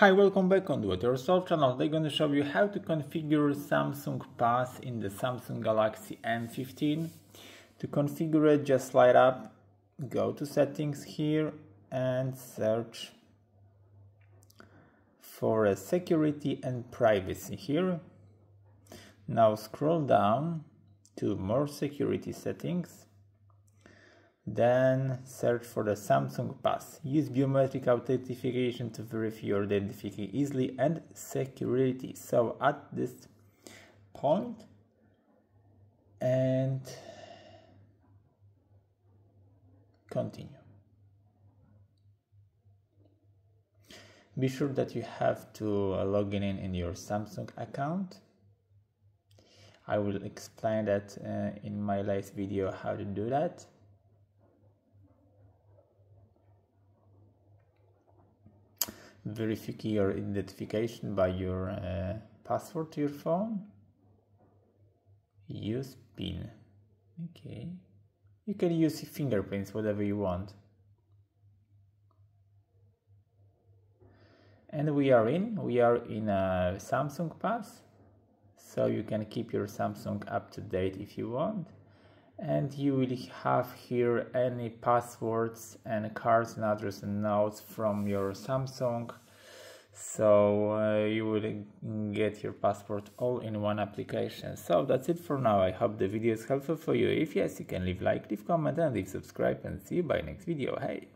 Hi, welcome back on Do It Yourself channel. I'm going to show you how to configure Samsung Pass in the Samsung Galaxy M15. To configure it, just slide up, go to settings here and search for a security and privacy here. Now scroll down to more security settings then search for the Samsung Pass. Use biometric authentication to verify your identity easily and security. So at this point and continue. Be sure that you have to uh, log in in your Samsung account. I will explain that uh, in my last video how to do that. Verify your identification by your uh, password to your phone? Use pin. Okay. You can use fingerprints whatever you want. And we are in we are in a samsung pass so you can keep your samsung up to date if you want and you will have here any passwords and cards and address and notes from your Samsung. So uh, you will get your passport all in one application. So that's it for now. I hope the video is helpful for you. If yes you can leave like leave comment and leave subscribe and see you by next video. Hey